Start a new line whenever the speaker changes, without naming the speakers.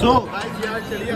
सो so, चलिए